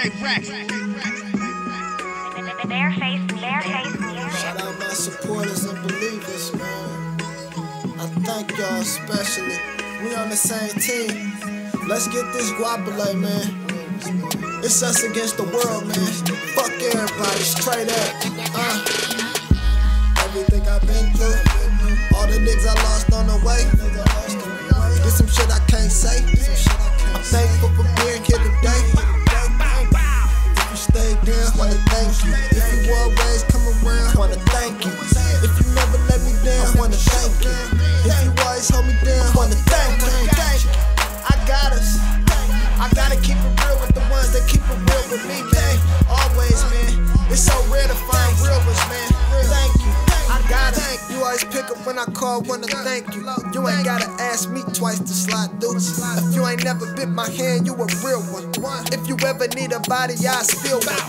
DJ Rex. Bearface, Bearface Shout out my supporters and believers, man. I thank y'all especially. We on the same team. Let's get this guapole, man. It's us against the world, man. Fuck everybody, straight up. Uh. Everything I've been through, all the niggas I lost on the way. With me, man. Always, man. It's so rare to find real ones, man. Thank you. I got it. You always pick up when I call, wanna thank you. You ain't gotta ask me twice to slide through. If you ain't never bit my hand, you a real one. If you ever need a body, I spill one.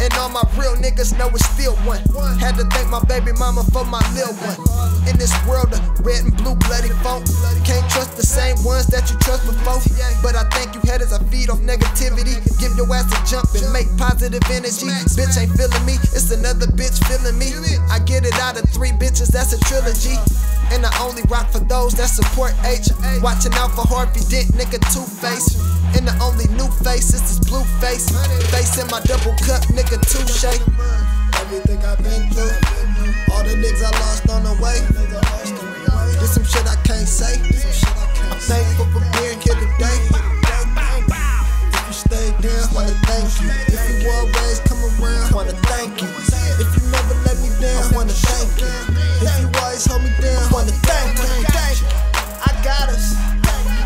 And all my real niggas know it's still one. Had to thank my baby mama for my lil one. In this world of red and blue bloody funk, can't trust the same ones that you trust before. But I thank you headers, I feed off negativity. Jump and make positive energy. Bitch ain't feeling me, it's another bitch feeling me. I get it out of three bitches, that's a trilogy. And I only rock for those that support H. Watching out for Harvey Dent, nigga, two face. And the only new face is this blue face. Face in my double cup, nigga, touche. Everything I've been through, all the niggas I lost on the way. Did some shit I can't say. I'm thankful for being down, wanna thank you. If you always come around, wanna thank you. If you never let me down, wanna thank you. If you always hold me down, wanna thank you. I got us.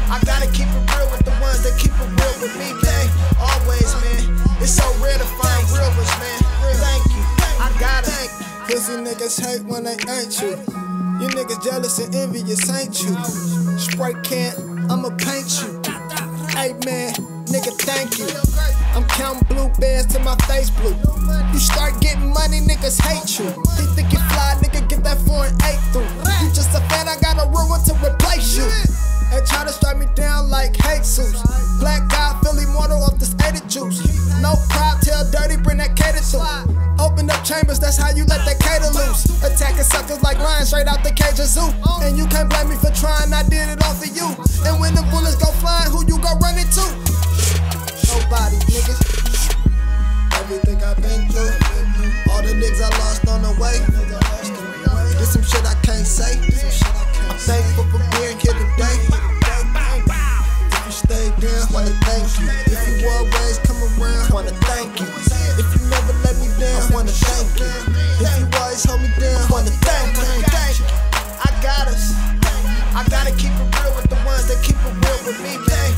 I gotta keep it real with the ones that keep it real with me, man. Always, man. It's so rare to find real ones, man. Thank you. I got it. Pussy niggas hate when they ain't you. You niggas jealous and envious, ain't you? Spray can't, I'ma paint you. Hey man, nigga, thank you. I'm counting blue bands till my face blue. You start getting money, niggas hate you. They think you fly, nigga, get that foreign eight through. You just a fan, I got a one to replace you. And try to strike me down like Jesus. Black guy, Philly mortal off this 80 juice. No prop, tell dirty, bring that cater to. Open up chambers, that's how you let that cater loose. Attacking suckers like lions straight out the cage of zoo. And you can't blame me for trying, I did it all for you. And say. I'm thankful for being here today. If you stay down, wanna thank you. If you always come around, wanna thank you. If you never let me down, wanna thank you. If you always hold me down, wanna thank you. I got us. I gotta keep it real with the ones that keep it real with me, man.